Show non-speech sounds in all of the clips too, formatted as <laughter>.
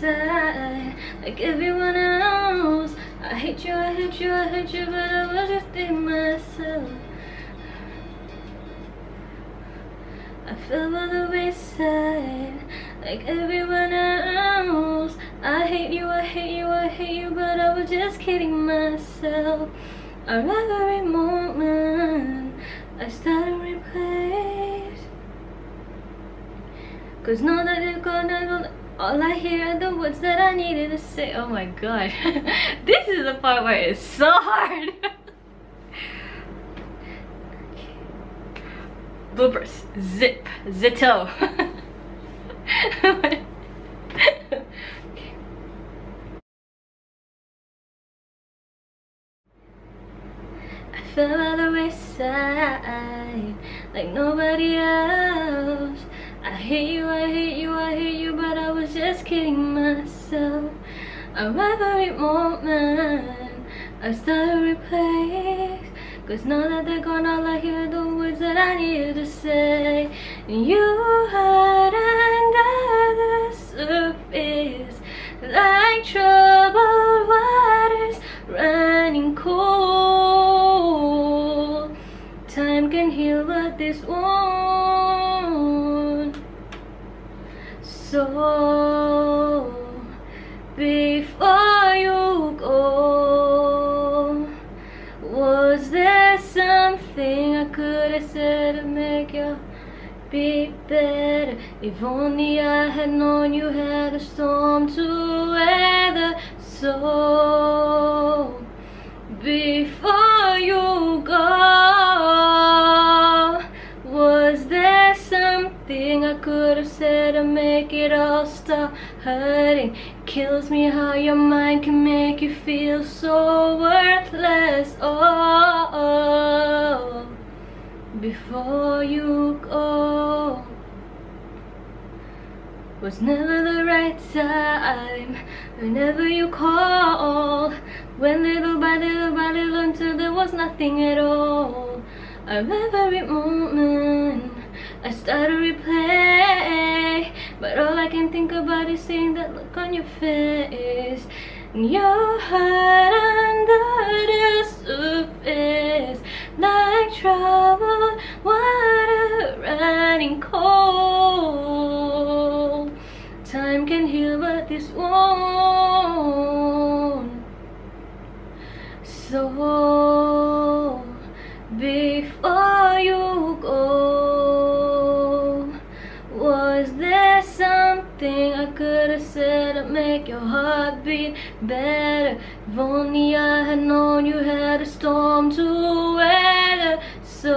side like everyone else. I hate you, I hate you, I hate you, but I was just in myself. I fell by the wayside like everyone else. I hate you, I hate you, I hate you, but I was just kidding myself. Our every moment I started to replace. Cause now that you're gone, all I hear are the words that I needed to say. Oh my god. <laughs> this is the part where it's so hard. <laughs> Bloopers. Zip. Zito. <laughs> fell by the wayside like nobody else. I hate you, I hate you, I hate you, but I was just kidding myself. Our every moment I started replace. Cause now that they're gone, all I hear the words that I needed to say. You hide and the So before you go, was there something I could have said to make you? be better If only I had known you had a storm to weather So before said to make it all stop hurting. Kills me how your mind can make you feel so worthless. Oh before you go was never the right time. Whenever you called when little by little by little until there was nothing at all. Of every moment I start to replay but all I can think about is seeing that look on your face your heart under the surface like troubled water running cold. Time can heal, but this won't. So before you go, something I could have said to make your heart beat better? If only I had known you had a storm to weather. So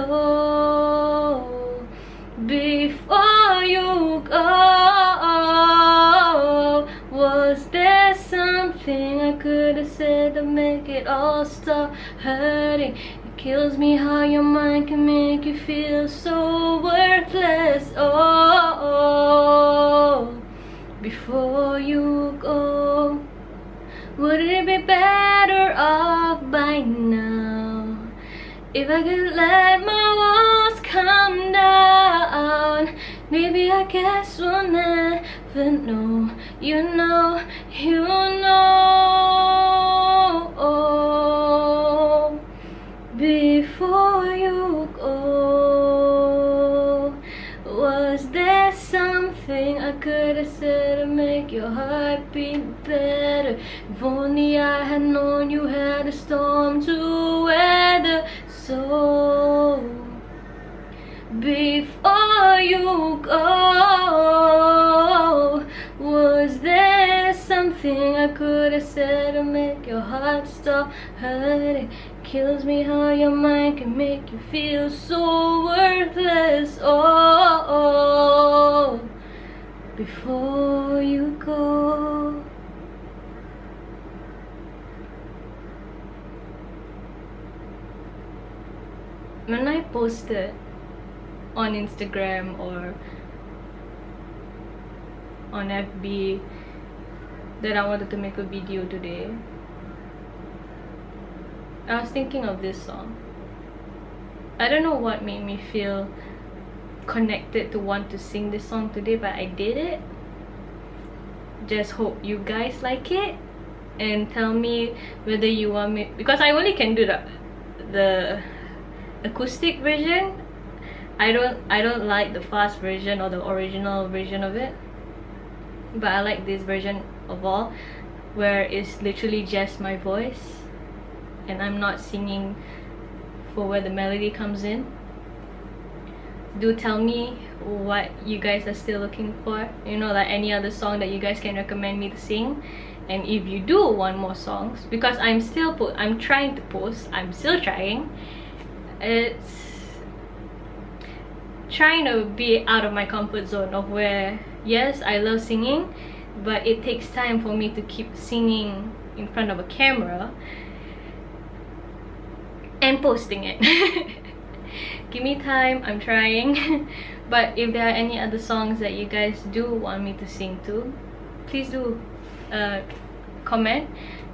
before you go, was there something I could have said to make it all stop hurting? It kills me how your mind can make you feel so worthless. Oh, before you go, wouldn't it be better off by now? If I could let my walls come down? Maybe I guess we'll never know. You know, you know. Before you go Was there something I could have said your heart beat better. If only I had known you had a storm to weather so. Before you go was there something I could have said to make your heart stop hurting? Kills me how your mind can make you feel so worthless. Oh before you go when I posted on Instagram or on FB that I wanted to make a video today, I was thinking of this song. I don't know what made me feel connected to want to sing this song today, but I did it. just hope you guys like it and tell me whether you want me because I only can do the the acoustic version. I don't I don't like the fast version or the original version of it. But I like this version of all where it's literally just my voice and I'm not singing for where the melody comes in do tell me what you guys are still looking for you know like any other song that you guys can recommend me to sing. And if you do want more songs because i'm still put i'm trying to post i'm still trying it's trying to be out of my comfort zone of where yes i love singing but it takes time for me to keep singing in front of a camera and posting it <laughs> give me time i'm trying <laughs> but if there are any other songs that you guys do want me to sing to please do uh, comment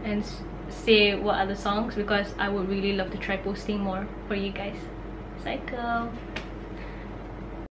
and say what other songs because I would really love to try posting more for you guys. Psycho!